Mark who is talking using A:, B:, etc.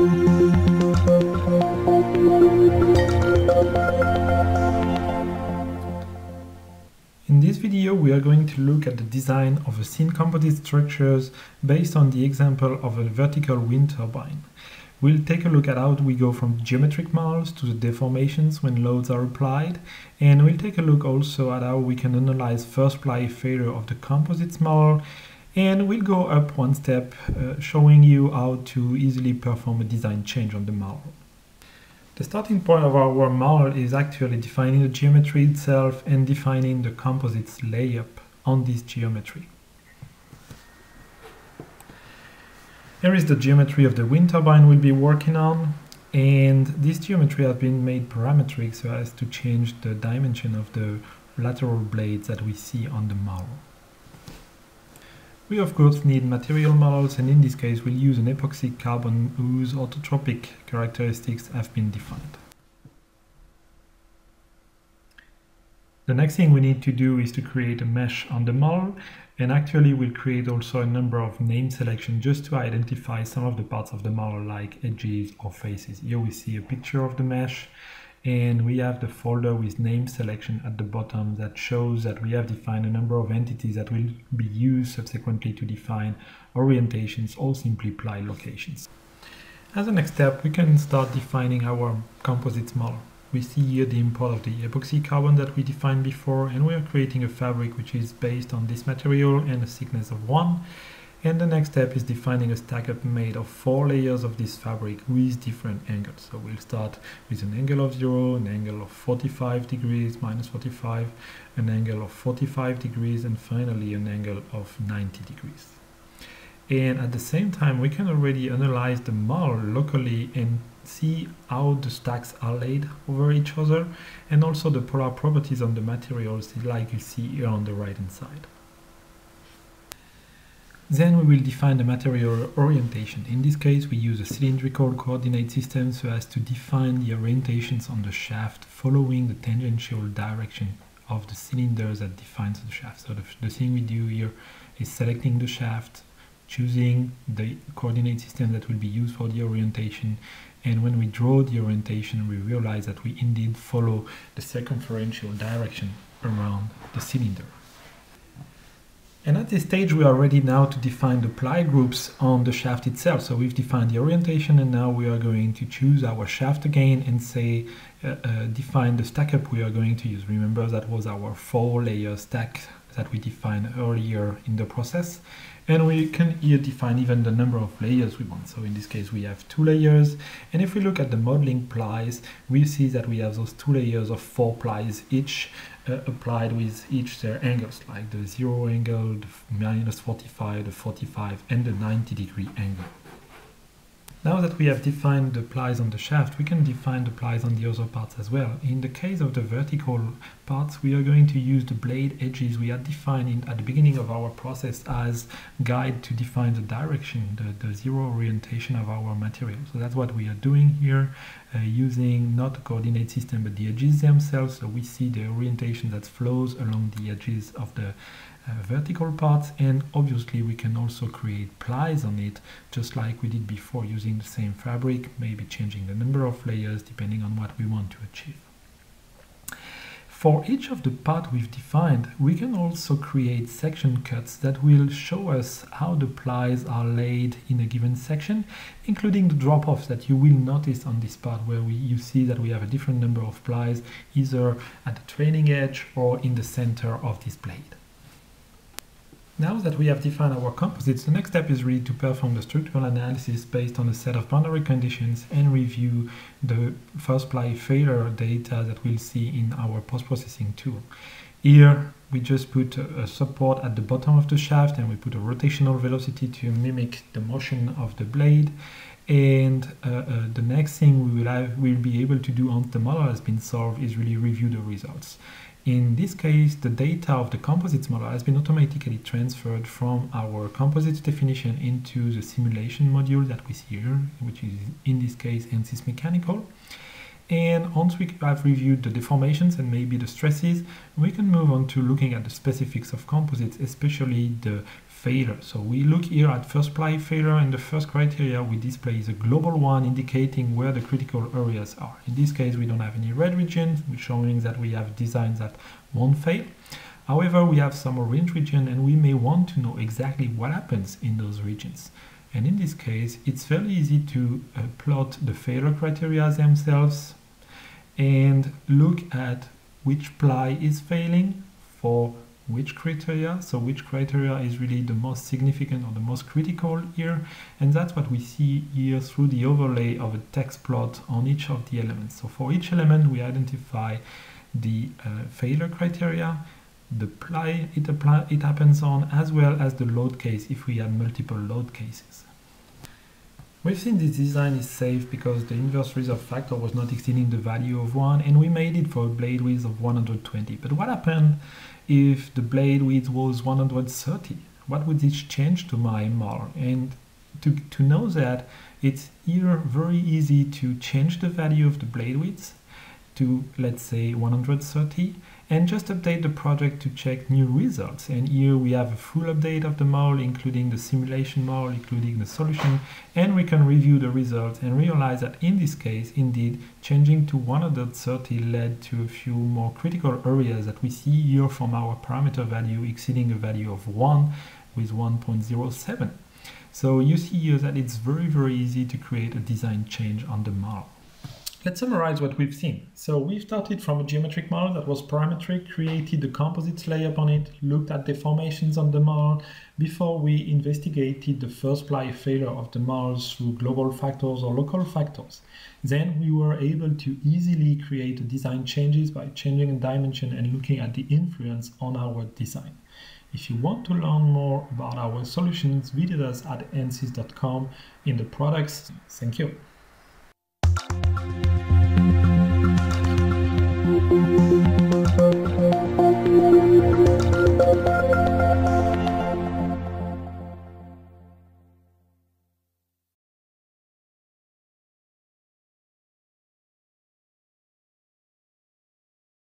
A: In this video we are going to look at the design of a scene composite structures based on the example of a vertical wind turbine. We'll take a look at how we go from geometric models to the deformations when loads are applied, and we'll take a look also at how we can analyze first ply failure of the composites model, and we'll go up one step uh, showing you how to easily perform a design change on the model. The starting point of our model is actually defining the geometry itself and defining the composites layup on this geometry. Here is the geometry of the wind turbine we'll be working on and this geometry has been made parametric so as to change the dimension of the lateral blades that we see on the model. We of course need material models and in this case we'll use an epoxy carbon whose orthotropic characteristics have been defined. The next thing we need to do is to create a mesh on the model and actually we'll create also a number of name selection just to identify some of the parts of the model like edges or faces. Here we see a picture of the mesh and we have the folder with name selection at the bottom that shows that we have defined a number of entities that will be used subsequently to define orientations or simply ply locations. As a next step, we can start defining our composites model. We see here the import of the epoxy carbon that we defined before and we are creating a fabric which is based on this material and a thickness of 1 and the next step is defining a stack up made of four layers of this fabric with different angles. So we'll start with an angle of 0, an angle of 45 degrees, minus 45, an angle of 45 degrees, and finally an angle of 90 degrees. And at the same time, we can already analyze the model locally and see how the stacks are laid over each other and also the polar properties on the materials like you see here on the right hand side. Then we will define the material orientation. In this case, we use a cylindrical coordinate system so as to define the orientations on the shaft following the tangential direction of the cylinders that defines the shaft. So the, the thing we do here is selecting the shaft, choosing the coordinate system that will be used for the orientation, and when we draw the orientation, we realize that we indeed follow the circumferential direction around the cylinder. And at this stage, we are ready now to define the ply groups on the shaft itself. So we've defined the orientation and now we are going to choose our shaft again and say, uh, uh, define the stack up we are going to use. Remember that was our four layer stack that we defined earlier in the process. And we can here define even the number of layers we want. So in this case, we have two layers. And if we look at the modeling plies, we see that we have those two layers of four plies each applied with each their angles, like the zero angle, the minus 45, the 45, and the 90 degree angle. Now that we have defined the plies on the shaft, we can define the plies on the other parts as well. In the case of the vertical parts, we are going to use the blade edges we had defined in, at the beginning of our process as guide to define the direction, the, the zero orientation of our material. So that's what we are doing here, uh, using not the coordinate system, but the edges themselves. So we see the orientation that flows along the edges of the uh, vertical parts and obviously we can also create plies on it just like we did before using the same fabric maybe changing the number of layers depending on what we want to achieve for each of the part we've defined, we can also create section cuts that will show us how the plies are laid in a given section, including the drop-offs that you will notice on this part where we, you see that we have a different number of plies either at the trailing edge or in the center of this blade. Now that we have defined our composites, the next step is really to perform the structural analysis based on a set of boundary conditions and review the first ply failure data that we'll see in our post-processing tool. Here we just put a support at the bottom of the shaft and we put a rotational velocity to mimic the motion of the blade and uh, uh, the next thing we will have, we'll be able to do once the model has been solved is really review the results. In this case, the data of the composites model has been automatically transferred from our composites definition into the simulation module that we see here, which is in this case ANSYS Mechanical. And once we have reviewed the deformations and maybe the stresses, we can move on to looking at the specifics of composites, especially the failure. So we look here at first ply failure and the first criteria we display is a global one indicating where the critical areas are. In this case we don't have any red regions, showing that we have designs that won't fail. However, we have some orange region and we may want to know exactly what happens in those regions. And in this case, it's fairly easy to uh, plot the failure criteria themselves and look at which ply is failing for which criteria. So which criteria is really the most significant or the most critical here. And that's what we see here through the overlay of a text plot on each of the elements. So for each element, we identify the uh, failure criteria the ply it, apply, it happens on as well as the load case if we have multiple load cases. We've seen this design is safe because the inverse reserve factor was not exceeding the value of 1 and we made it for a blade width of 120. But what happened if the blade width was 130? What would this change to my model? And to, to know that, it's here very easy to change the value of the blade width to let's say 130 and just update the project to check new results. And here we have a full update of the model, including the simulation model, including the solution, and we can review the results and realize that in this case, indeed, changing to 130 led to a few more critical areas that we see here from our parameter value exceeding a value of 1 with 1.07. So you see here that it's very, very easy to create a design change on the model. Let's summarize what we've seen. So we've started from a geometric model that was parametric, created the composites layer upon it, looked at deformations on the model before we investigated the first ply failure of the models through global factors or local factors. Then we were able to easily create design changes by changing a dimension and looking at the influence on our design. If you want to learn more about our solutions, visit us at ansys.com in the products. Thank you.